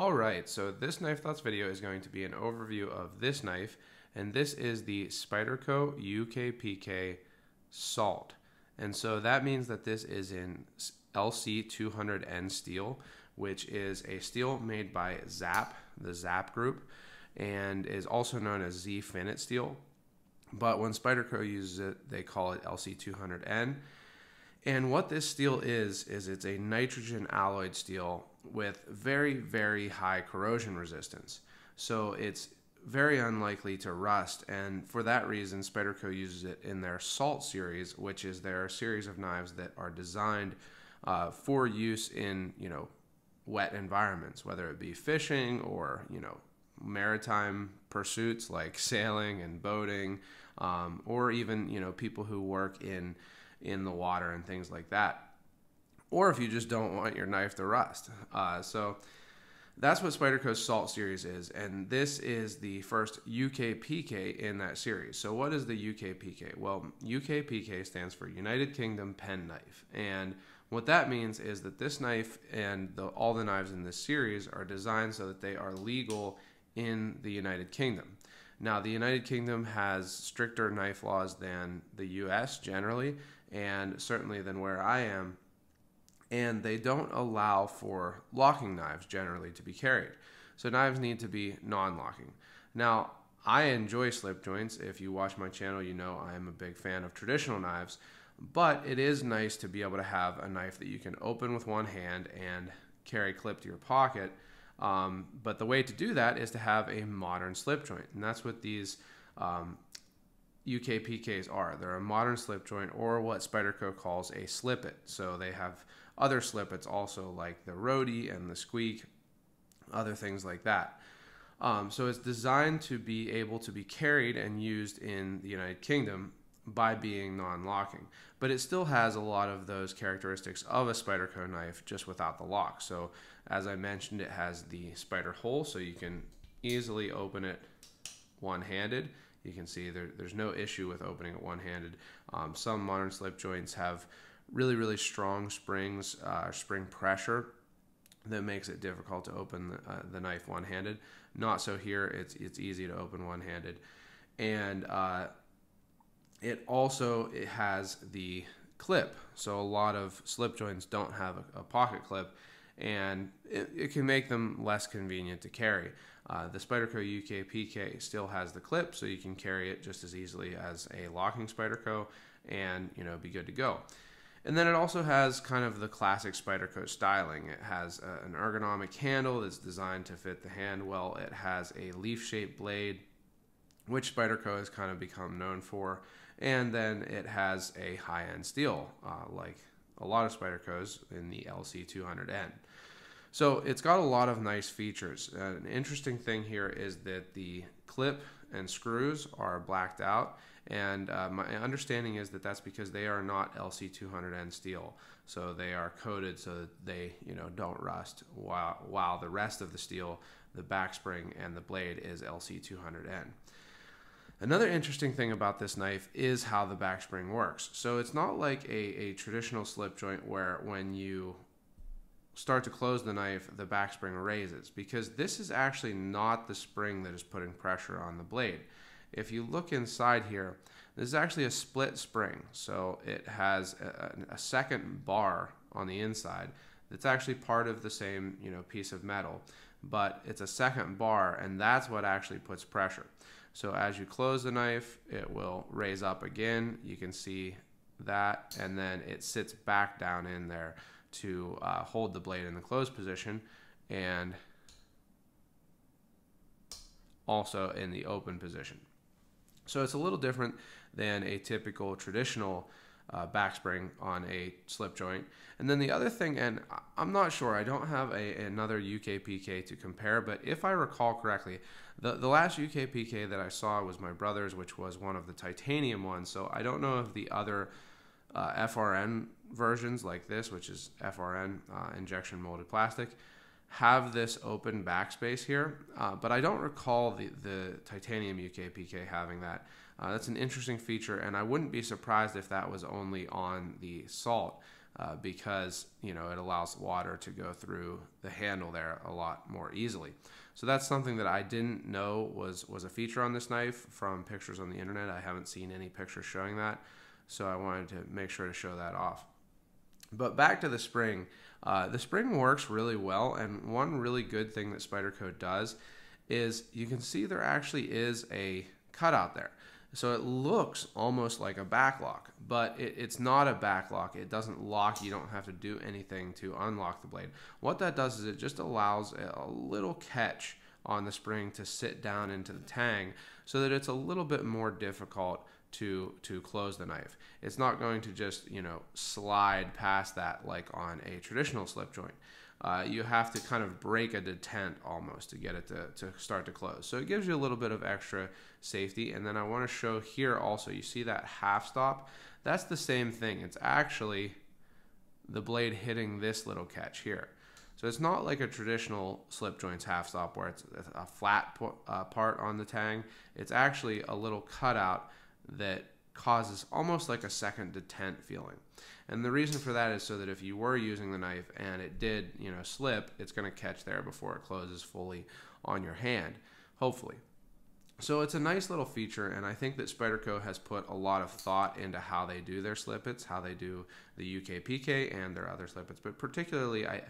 Alright, so this Knife Thoughts video is going to be an overview of this knife, and this is the Spyderco UKPK Salt. And so that means that this is in LC200N steel, which is a steel made by Zapp, the Zapp group, and is also known as Z-Finite steel. But when Spyderco uses it, they call it LC200N. And what this steel is, is it's a nitrogen alloyed steel with very, very high corrosion resistance. So it's very unlikely to rust, and for that reason, Spyderco uses it in their Salt series, which is their series of knives that are designed uh, for use in you know wet environments, whether it be fishing or you know maritime pursuits like sailing and boating, um, or even you know people who work in in the water and things like that or if you just don't want your knife to rust. Uh, so that's what Spyderco's Salt series is, and this is the first UKPK in that series. So what is the UKPK? Well, UKPK stands for United Kingdom Pen Knife, and what that means is that this knife and the, all the knives in this series are designed so that they are legal in the United Kingdom. Now, the United Kingdom has stricter knife laws than the US generally, and certainly than where I am and they don't allow for locking knives generally to be carried. So knives need to be non-locking. Now, I enjoy slip joints. If you watch my channel, you know I am a big fan of traditional knives, but it is nice to be able to have a knife that you can open with one hand and carry clip to your pocket. Um, but the way to do that is to have a modern slip joint, and that's what these um, UKPKs are. They're a modern slip joint, or what Spyderco calls a slip-it. So they have other slip-its also, like the Roadie and the Squeak, other things like that. Um, so it's designed to be able to be carried and used in the United Kingdom by being non-locking, but it still has a lot of those characteristics of a Spyderco knife, just without the lock. So as I mentioned, it has the spider hole, so you can easily open it one-handed you can see there, there's no issue with opening it one-handed. Um, some modern slip joints have really, really strong springs, uh, spring pressure that makes it difficult to open the, uh, the knife one-handed. Not so here. It's it's easy to open one-handed, and uh, it also it has the clip. So a lot of slip joints don't have a, a pocket clip, and it, it, can make them less convenient to carry. Uh, the Spyderco UK PK still has the clip, so you can carry it just as easily as a locking Spyderco and you know be good to go. And then it also has kind of the classic Spyderco styling. It has a, an ergonomic handle that's designed to fit the hand well. It has a leaf-shaped blade, which Spyderco has kind of become known for. And then it has a high-end steel, uh, like a lot of Spydercos in the LC200N. So it's got a lot of nice features. Uh, an interesting thing here is that the clip and screws are blacked out and uh, my understanding is that that's because they are not LC200N steel so they are coated so that they you know don't rust while, while the rest of the steel the back spring and the blade is LC200N Another interesting thing about this knife is how the back spring works. So it's not like a, a traditional slip joint where when you start to close the knife, the back spring raises because this is actually not the spring that is putting pressure on the blade. If you look inside here, this is actually a split spring. So it has a, a second bar on the inside that's actually part of the same you know piece of metal, but it's a second bar and that's what actually puts pressure. So as you close the knife, it will raise up again. You can see that and then it sits back down in there to uh, hold the blade in the closed position and also in the open position. So it's a little different than a typical traditional uh, backspring on a slip joint. And then the other thing, and I'm not sure, I don't have a, another UKPK to compare, but if I recall correctly, the, the last UKPK that I saw was my brother's, which was one of the titanium ones. So I don't know if the other uh, FRN versions like this, which is FRN, uh, injection molded plastic, have this open backspace here, uh, but I don't recall the, the titanium UKPK having that. Uh, that's an interesting feature, and I wouldn't be surprised if that was only on the Salt. uh, because you know it allows water to go through the handle there a lot more easily. So that's something that I didn't know was was a feature on this knife from pictures on the internet. I haven't seen any pictures showing that, so I wanted to make sure to show that off. But back to the spring. Uh, the spring works really well, and one really good thing that Spyderco does is you can see there actually is a cutout there. So it looks almost like a backlock, but it, it's not a backlock. It doesn't lock. You don't have to do anything to unlock the blade. What that does is it just allows a little catch on the spring to sit down into the tang so that it's a little bit more difficult to to close the knife. It's not going to just you know slide past that like on a traditional slip joint. Uh, you have to kind of break a detent almost to get it to, to start to close. So it gives you a little bit of extra safety. And then I want to show here also, you see that half stop? That's the same thing. It's actually the blade hitting this little catch here. So it's not like a traditional slip joints half stop where it's a flat uh, part on the tang. It's actually a little cutout that causes almost like a second detent feeling. And the reason for that is so that if you were using the knife and it did, you know, slip, it's going to catch there before it closes fully on your hand, hopefully. So it's a nice little feature, and I think that Spyderco has put a lot of thought into how they do their slip-its, how they do the UK PK and their other slip-its. But particularly, I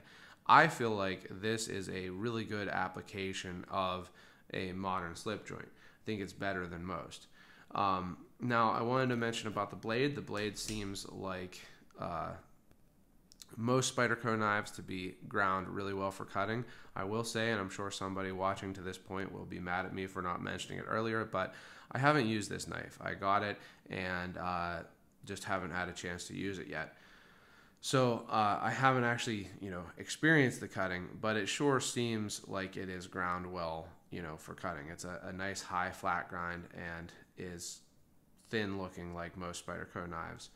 I feel like this is a really good application of a modern slip joint. I think it's better than most. Um, now, I wanted to mention about the blade. The blade seems like uh, most Spyderco knives to be ground really well for cutting. I will say, and I'm sure somebody watching to this point will be mad at me for not mentioning it earlier, but I haven't used this knife. I got it and uh, just haven't had a chance to use it yet. So uh, I haven't actually, you know, experienced the cutting, but it sure seems like it is ground well, you know, for cutting. It's a, a nice high flat grind and is thin looking like most Spyderco knives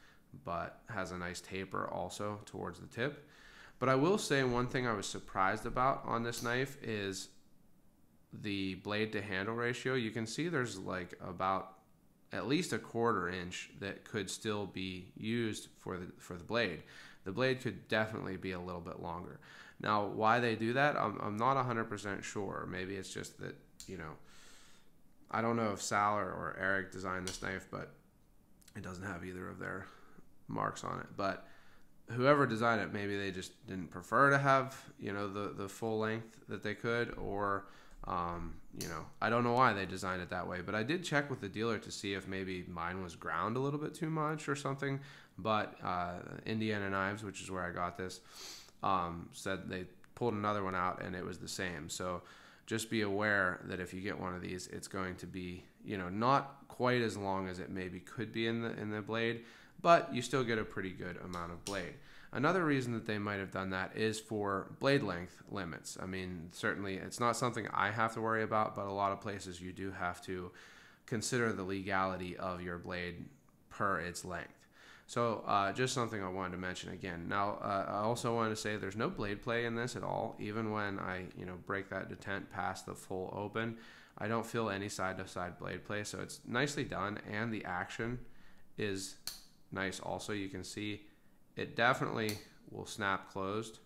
but has a nice taper also towards the tip. But I will say one thing I was surprised about on this knife is the blade to handle ratio. You can see there's like about at least a quarter inch that could still be used for the for the blade. The blade could definitely be a little bit longer. Now, why they do that, I'm, I'm not 100% sure. Maybe it's just that, you know, I don't know if Sal or, or Eric designed this knife, but it doesn't have either of their marks on it. But whoever designed it, maybe they just didn't prefer to have you know the the full length that they could, or um, you know I don't know why they designed it that way. But I did check with the dealer to see if maybe mine was ground a little bit too much or something. But uh, Indiana Knives, which is where I got this, um, said they pulled another one out and it was the same. So just be aware that if you get one of these, it's going to be you know not quite as long as it maybe could be in the in the blade but you still get a pretty good amount of blade. Another reason that they might have done that is for blade length limits. I mean, certainly it's not something I have to worry about, but a lot of places you do have to consider the legality of your blade per its length. So uh, just something I wanted to mention again. Now, uh, I also wanted to say there's no blade play in this at all. Even when I, you know, break that detent past the full open, I don't feel any side-to-side blade play. So it's nicely done, and the action is nice also. You can see it definitely will snap closed.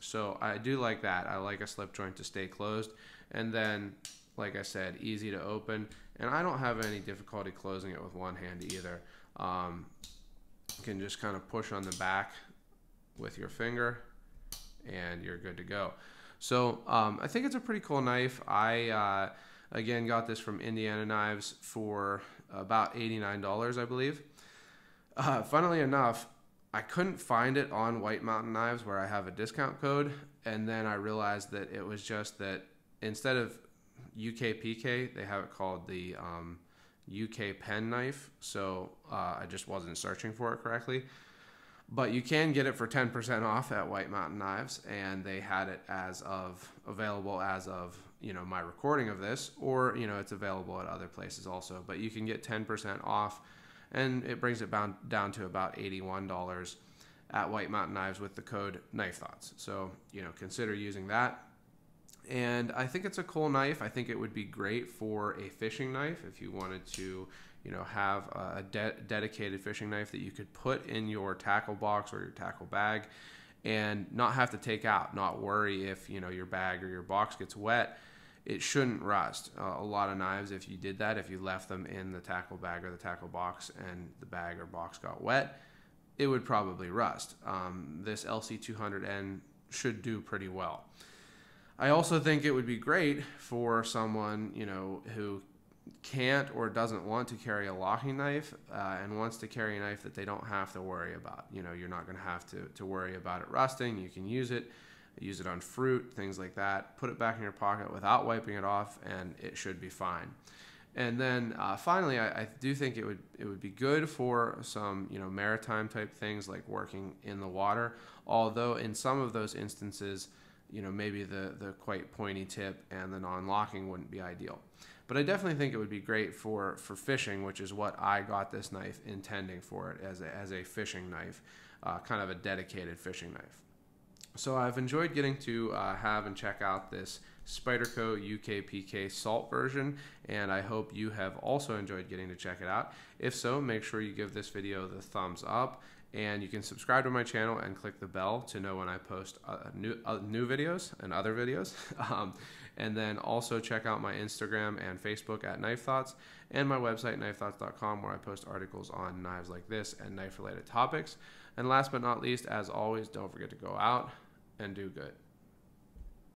So I do like that. I like a slip joint to stay closed. And then, like I said, easy to open. And I don't have any difficulty closing it with one hand either. Um, you can just kind of push on the back with your finger and you're good to go. So um, I think it's a pretty cool knife. I, uh, again, got this from Indiana Knives for about $89, I believe. Uh, funnily enough, I couldn't find it on White Mountain Knives where I have a discount code, and then I realized that it was just that instead of UKPK, they have it called the um, UK pen knife. So uh, I just wasn't searching for it correctly. But you can get it for 10% off at White Mountain Knives, and they had it as of available as of you know my recording of this, or you know it's available at other places also. But you can get 10% off, and it brings it down down to about $81 at White Mountain Knives with the code Knife Thoughts. So you know consider using that. And I think it's a cool knife. I think it would be great for a fishing knife if you wanted to, you know, have a de- dedicated fishing knife that you could put in your tackle box or your tackle bag and not have to take out, not worry if, you know, your bag or your box gets wet. It shouldn't rust. Uh, a lot of knives, if you did that, if you left them in the tackle bag or the tackle box and the bag or box got wet, it would probably rust. Um, this LC200N should do pretty well. I also think it would be great for someone, you know, who can't or doesn't want to carry a locking knife uh, and wants to carry a knife that they don't have to worry about. You know, you're not going to have to to worry about it rusting. You can use it, use it on fruit, things like that. Put it back in your pocket without wiping it off, and it should be fine. And then uh, finally, I, I, do think it would it would be good for some you know maritime type things like working in the water. Although in some of those instances, you know maybe the the quite pointy tip and the non-locking wouldn't be ideal. But I definitely think it would be great for, for fishing, which is what I got this knife intending for it as a, as a fishing knife, uh, kind of a dedicated fishing knife. So I've enjoyed getting to uh, have and check out this Spyderco UKPK salt version, and I hope you have also enjoyed getting to check it out. If so, make sure you give this video the thumbs up, and you can subscribe to my channel and click the bell to know when I post uh, new, uh, new videos and other videos. um, and then also check out my Instagram and Facebook at Knife Thoughts and my website, knifethoughts.com, where I post articles on knives like this and knife related topics. And last but not least, as always, don't forget to go out and do good.